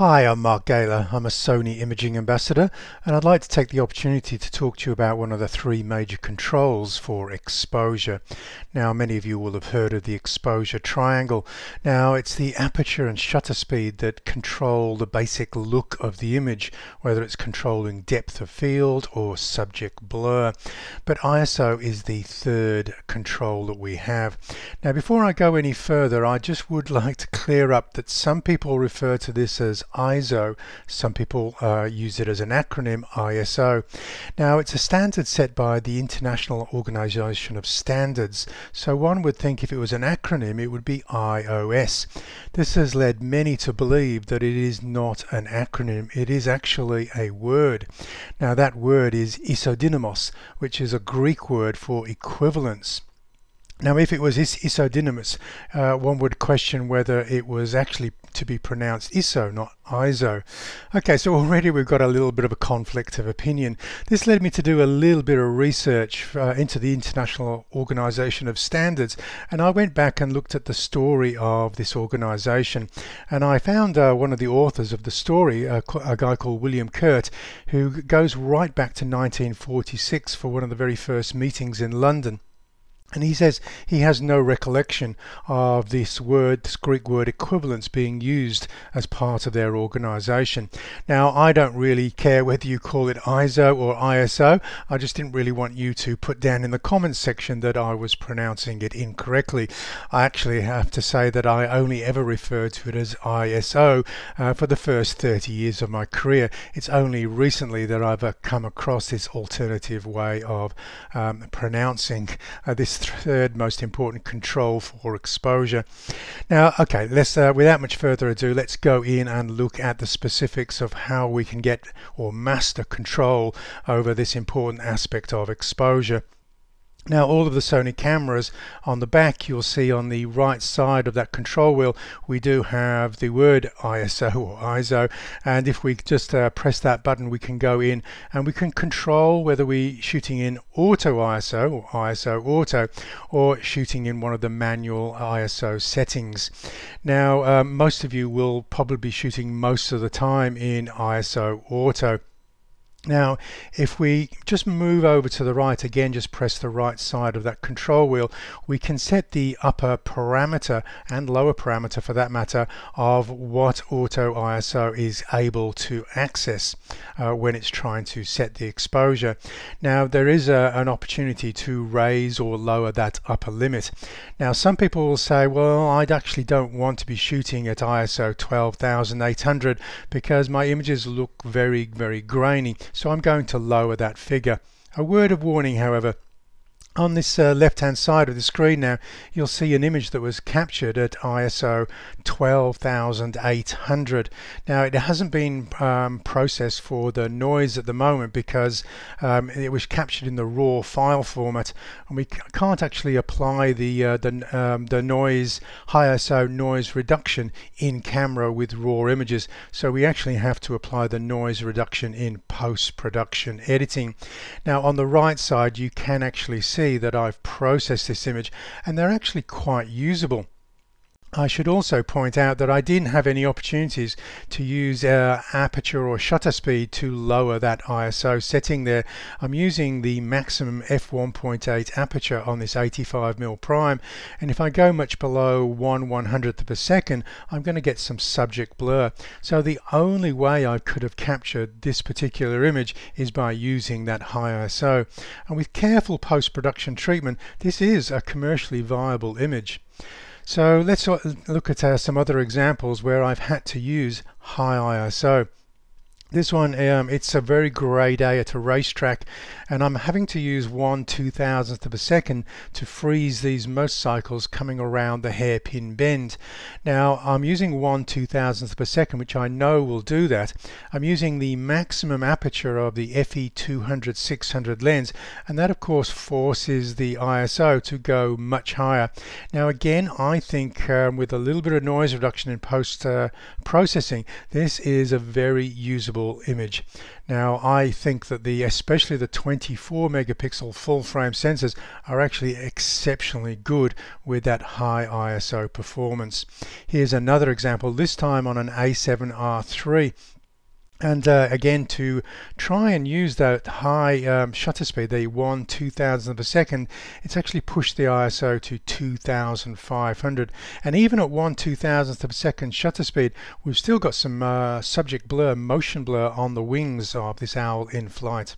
Hi, I'm Mark Galer. I'm a Sony Imaging Ambassador and I'd like to take the opportunity to talk to you about one of the three major controls for exposure. Now many of you will have heard of the exposure triangle. Now it's the aperture and shutter speed that control the basic look of the image, whether it's controlling depth of field or subject blur. But ISO is the third control that we have. Now before I go any further I just would like to clear up that some people refer to this as ISO. Some people uh, use it as an acronym, ISO. Now, it's a standard set by the International Organization of Standards, so one would think if it was an acronym, it would be iOS. This has led many to believe that it is not an acronym, it is actually a word. Now, that word is isodynamos, which is a Greek word for equivalence. Now, if it was is uh, one would question whether it was actually to be pronounced ISO, not ISO. Okay, so already we've got a little bit of a conflict of opinion. This led me to do a little bit of research uh, into the International Organization of Standards, and I went back and looked at the story of this organization, and I found uh, one of the authors of the story, uh, a guy called William Kurt, who goes right back to 1946 for one of the very first meetings in London. And he says he has no recollection of this word, this Greek word equivalence being used as part of their organization. Now, I don't really care whether you call it ISO or ISO. I just didn't really want you to put down in the comments section that I was pronouncing it incorrectly. I actually have to say that I only ever referred to it as ISO uh, for the first 30 years of my career. It's only recently that I've uh, come across this alternative way of um, pronouncing uh, this third most important control for exposure. Now, okay, let's uh, without much further ado, let's go in and look at the specifics of how we can get or master control over this important aspect of exposure. Now all of the Sony cameras on the back you'll see on the right side of that control wheel we do have the word ISO or ISO and if we just uh, press that button we can go in and we can control whether we're shooting in auto ISO or ISO auto or shooting in one of the manual ISO settings. Now um, most of you will probably be shooting most of the time in ISO auto. Now, if we just move over to the right again, just press the right side of that control wheel, we can set the upper parameter and lower parameter for that matter of what Auto ISO is able to access uh, when it's trying to set the exposure. Now, there is a, an opportunity to raise or lower that upper limit. Now, some people will say, well, I actually don't want to be shooting at ISO 12800 because my images look very, very grainy so I'm going to lower that figure. A word of warning however, on this uh, left hand side of the screen now you'll see an image that was captured at ISO 12800 now it hasn't been um, processed for the noise at the moment because um, it was captured in the raw file format and we can't actually apply the uh, the, um, the noise high ISO noise reduction in camera with raw images. So we actually have to apply the noise reduction in post-production editing. Now on the right side you can actually see see that I've processed this image and they're actually quite usable. I should also point out that I didn't have any opportunities to use uh, aperture or shutter speed to lower that ISO setting there. I'm using the maximum f1.8 aperture on this 85mm prime and if I go much below 1 100th of a second I'm going to get some subject blur. So the only way I could have captured this particular image is by using that high ISO and with careful post-production treatment this is a commercially viable image. So let's look at uh, some other examples where I've had to use high ISO. This one, um, it's a very grey day at a racetrack and I'm having to use one two thousandth of a second to freeze these most cycles coming around the hairpin bend. Now I'm using one two thousandth of a second which I know will do that. I'm using the maximum aperture of the FE 200-600 lens and that of course forces the ISO to go much higher. Now again I think um, with a little bit of noise reduction in post uh, processing this is a very usable image. Now I think that the especially the 24 megapixel full frame sensors are actually exceptionally good with that high ISO performance. Here's another example, this time on an A7R3 and uh, again to try and use that high um, shutter speed the 1 2000th of a second it's actually pushed the ISO to 2500 and even at 1 2000th of a second shutter speed we've still got some uh, subject blur motion blur on the wings of this owl in flight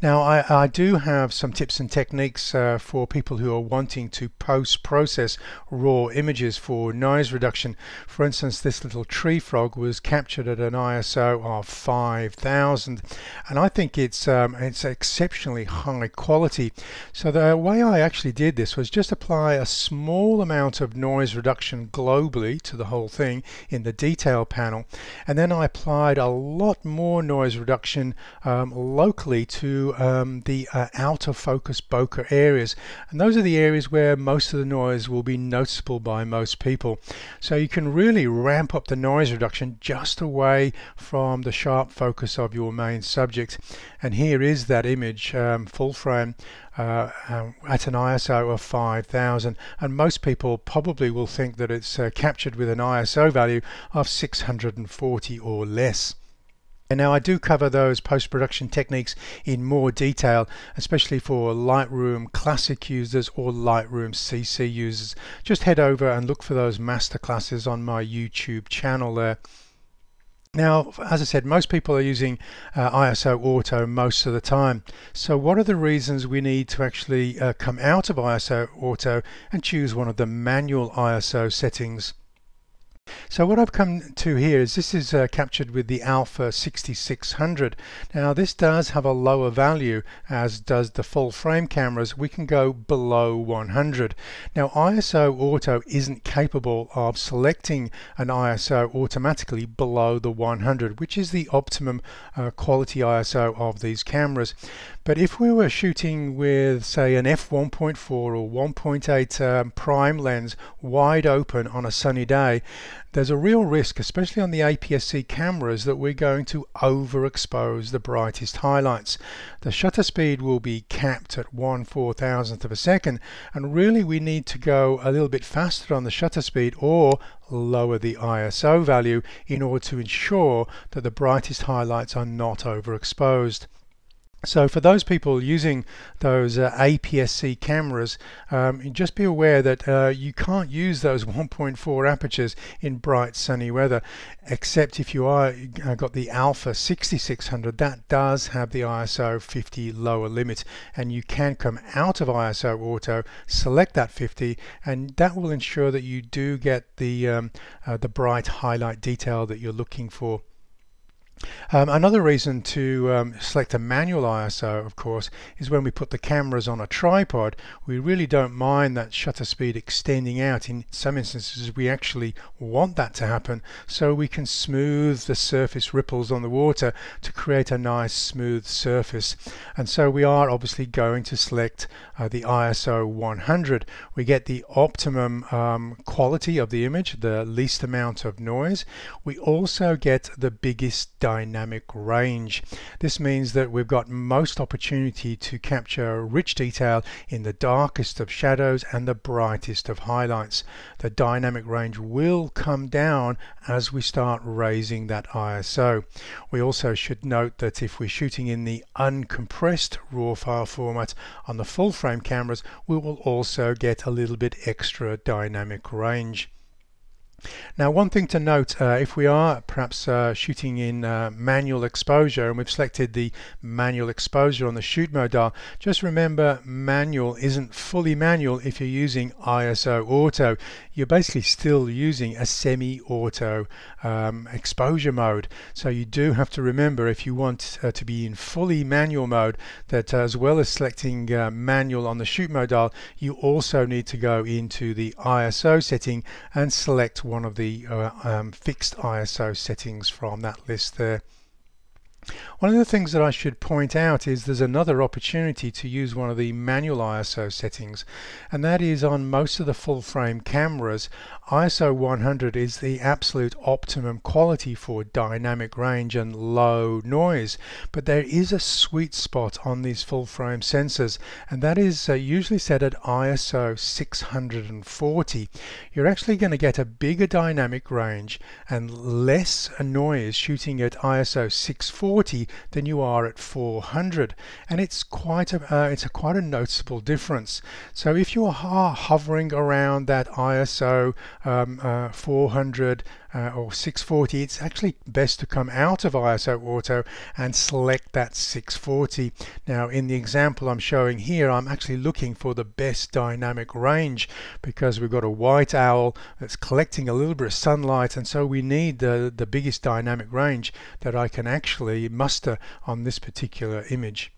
now I, I, do have some tips and techniques uh, for people who are wanting to post-process raw images for noise reduction. For instance, this little tree frog was captured at an ISO of 5000 and I think it's, um, it's exceptionally high quality. So the way I actually did this was just apply a small amount of noise reduction globally to the whole thing in the detail panel and then I applied a lot more noise reduction um, locally to um, the uh, out of focus bokeh areas. And those are the areas where most of the noise will be noticeable by most people. So you can really ramp up the noise reduction just away from the sharp focus of your main subject. And here is that image um, full frame uh, uh, at an ISO of 5000 and most people probably will think that it's uh, captured with an ISO value of 640 or less. And now I do cover those post-production techniques in more detail, especially for Lightroom Classic users or Lightroom CC users. Just head over and look for those masterclasses on my YouTube channel there. Now, as I said, most people are using uh, ISO Auto most of the time. So what are the reasons we need to actually uh, come out of ISO Auto and choose one of the manual ISO settings? So what I've come to here is this is uh, captured with the Alpha 6600. Now this does have a lower value as does the full frame cameras. We can go below 100. Now ISO Auto isn't capable of selecting an ISO automatically below the 100 which is the optimum uh, quality ISO of these cameras. But if we were shooting with say an f1.4 or 1.8 um, prime lens wide open on a sunny day there's a real risk, especially on the APS-C cameras, that we're going to overexpose the brightest highlights. The shutter speed will be capped at 1 4000th of a second, and really we need to go a little bit faster on the shutter speed or lower the ISO value in order to ensure that the brightest highlights are not overexposed. So for those people using those uh, APS-C cameras, um, just be aware that uh, you can't use those 1.4 apertures in bright sunny weather, except if you are uh, got the Alpha 6600. That does have the ISO 50 lower limit, and you can come out of ISO Auto, select that 50, and that will ensure that you do get the um, uh, the bright highlight detail that you're looking for. Um, another reason to um, select a manual ISO, of course, is when we put the cameras on a tripod, we really don't mind that shutter speed extending out. In some instances, we actually want that to happen so we can smooth the surface ripples on the water to create a nice smooth surface. And so we are obviously going to select uh, the ISO 100. We get the optimum um, quality of the image, the least amount of noise. We also get the biggest dynamic range. This means that we've got most opportunity to capture rich detail in the darkest of shadows and the brightest of highlights. The dynamic range will come down as we start raising that ISO. We also should note that if we're shooting in the uncompressed RAW file format on the full frame cameras, we will also get a little bit extra dynamic range. Now one thing to note, uh, if we are perhaps uh, shooting in uh, manual exposure and we've selected the manual exposure on the shoot mode dial, just remember manual isn't fully manual if you're using ISO auto. You're basically still using a semi-auto um, exposure mode. So you do have to remember if you want uh, to be in fully manual mode that as well as selecting uh, manual on the shoot mode dial, you also need to go into the ISO setting and select one of the uh, um, fixed ISO settings from that list there. One of the things that I should point out is there's another opportunity to use one of the manual ISO settings and that is on most of the full frame cameras ISO 100 is the absolute optimum quality for dynamic range and low noise but there is a sweet spot on these full frame sensors and that is uh, usually set at ISO 640 you're actually going to get a bigger dynamic range and less noise shooting at ISO 640 than you are at 400 and it's quite a uh, it's a quite a noticeable difference. So if you are hovering around that ISO um, uh, 400 uh, or 640 it's actually best to come out of ISO auto and select that 640 now in the example I'm showing here I'm actually looking for the best dynamic range because we've got a white owl that's collecting a little bit of sunlight and so we need the the biggest dynamic range that I can actually muster on this particular image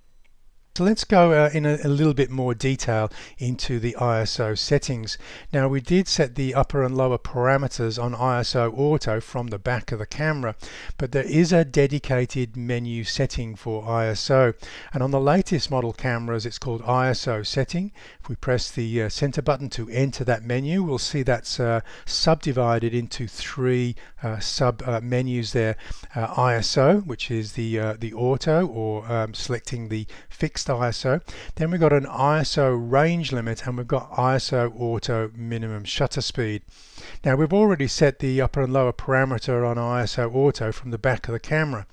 so let's go uh, in a, a, little bit more detail into the ISO settings. Now we did set the upper and lower parameters on ISO Auto from the back of the camera, but there is a dedicated menu setting for ISO. And on the latest model cameras it's called ISO setting. If we press the uh, center button to enter that menu, we'll see that's uh, subdivided into three uh, sub uh, menus there. Uh, ISO, which is the, the auto or um, selecting the fixed ISO. Then we've got an ISO range limit and we've got ISO auto minimum shutter speed. Now we've already set the upper and lower parameter on ISO auto from the back of the camera.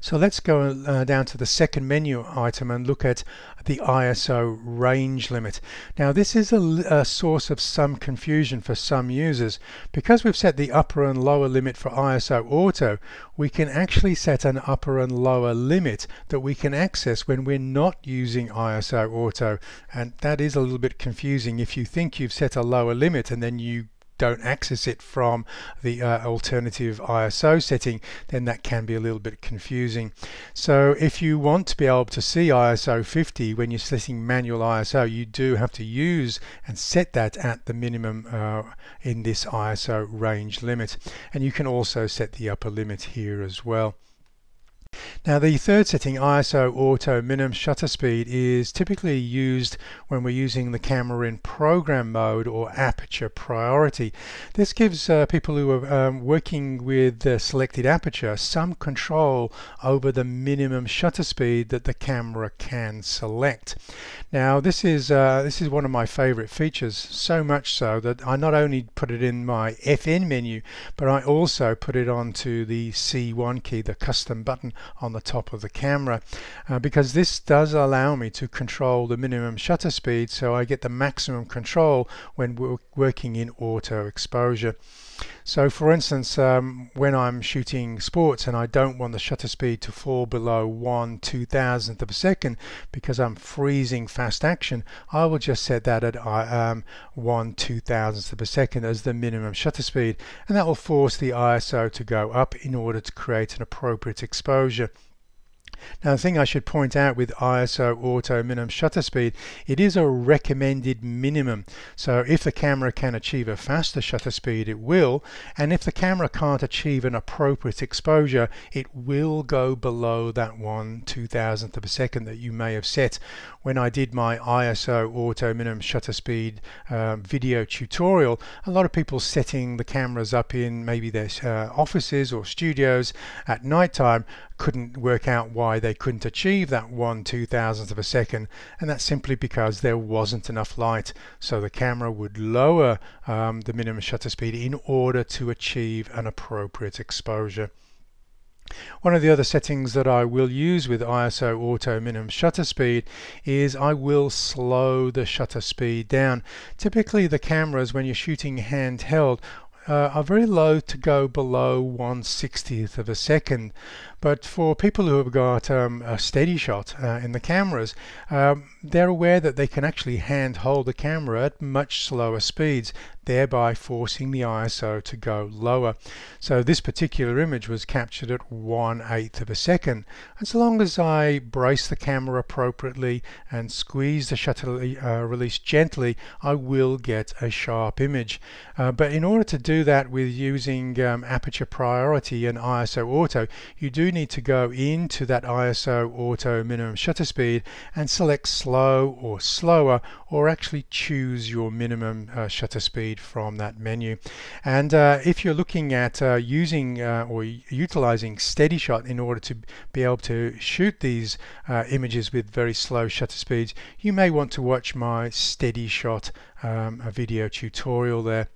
So let's go uh, down to the second menu item and look at the ISO range limit. Now this is a, a, source of some confusion for some users. Because we've set the upper and lower limit for ISO Auto, we can actually set an upper and lower limit that we can access when we're not using ISO Auto. And that is a little bit confusing. If you think you've set a lower limit and then you don't access it from the uh, alternative ISO setting, then that can be a little bit confusing. So if you want to be able to see ISO 50 when you're setting manual ISO, you do have to use and set that at the minimum uh, in this ISO range limit. And you can also set the upper limit here as well. Now the third setting, ISO Auto Minimum Shutter Speed, is typically used when we're using the camera in program mode or aperture priority. This gives uh, people who are um, working with the selected aperture some control over the minimum shutter speed that the camera can select. Now this is uh, this is one of my favorite features, so much so that I not only put it in my FN menu, but I also put it onto the C1 key, the custom button on the top of the camera uh, because this does allow me to control the minimum shutter speed so I get the maximum control when we're working in auto exposure. So for instance, um, when I'm shooting sports and I don't want the shutter speed to fall below 1 2000th of a second because I'm freezing fast action, I will just set that at uh, um, 1 2000th of a second as the minimum shutter speed and that will force the ISO to go up in order to create an appropriate exposure. Now the thing I should point out with ISO auto minimum shutter speed, it is a recommended minimum. So if the camera can achieve a faster shutter speed, it will. And if the camera can't achieve an appropriate exposure, it will go below that one two thousandth of a second that you may have set. When I did my ISO auto minimum shutter speed um, video tutorial, a lot of people setting the cameras up in maybe their uh, offices or studios at night time couldn't work out why they couldn't achieve that one two thousandth of a second and that's simply because there wasn't enough light so the camera would lower um, the minimum shutter speed in order to achieve an appropriate exposure. One of the other settings that I will use with ISO Auto Minimum Shutter Speed is I will slow the shutter speed down. Typically the cameras when you're shooting handheld uh, are very low to go below 1 60th of a second. But for people who have got um, a steady shot uh, in the cameras, um, they're aware that they can actually hand hold the camera at much slower speeds. Thereby forcing the ISO to go lower. So this particular image was captured at one eighth of a second. So long as I brace the camera appropriately and squeeze the shutter uh, release gently, I will get a sharp image. Uh, but in order to do that with using um, aperture priority and ISO auto, you do need to go into that ISO auto minimum shutter speed and select slow or slower or actually choose your minimum uh, shutter speed from that menu. And uh, if you're looking at uh, using uh, or utilizing steady shot in order to be able to shoot these uh, images with very slow shutter speeds, you may want to watch my steady shot um, video tutorial there.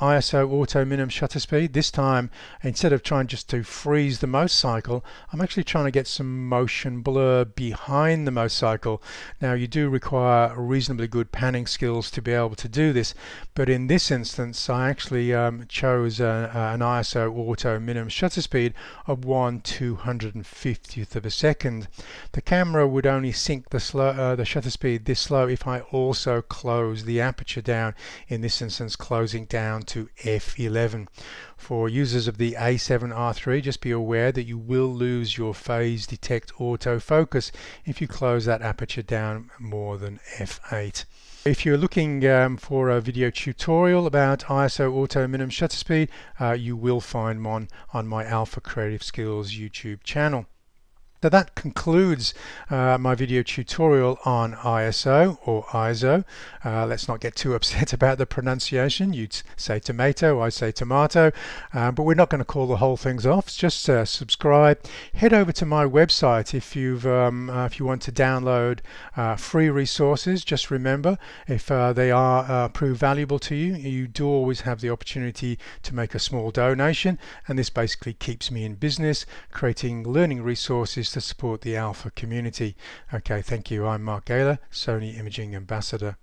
ISO auto minimum shutter speed. This time, instead of trying just to freeze the MOS cycle, I'm actually trying to get some motion blur behind the MOS cycle. Now you do require reasonably good panning skills to be able to do this, but in this instance I actually um, chose a, an ISO auto minimum shutter speed of 1 250th of a second. The camera would only sync the, slow, uh, the shutter speed this slow if I also close the aperture down, in this instance closing down to f11. For users of the A7R3 just be aware that you will lose your phase detect autofocus if you close that aperture down more than f8. If you're looking um, for a video tutorial about ISO auto minimum shutter speed, uh, you will find one on my Alpha Creative Skills YouTube channel. So that concludes uh, my video tutorial on ISO or ISO. Uh, let's not get too upset about the pronunciation. You'd say tomato, I say tomato, uh, but we're not going to call the whole things off. Just uh, subscribe. Head over to my website if you've um, uh, if you want to download free resources. Just remember, if they are prove valuable to you, you do always have the opportunity to make a small donation, and this basically keeps me in business, creating learning resources to support the Alpha community. Okay, thank you. I'm Mark Galer, Sony Imaging Ambassador.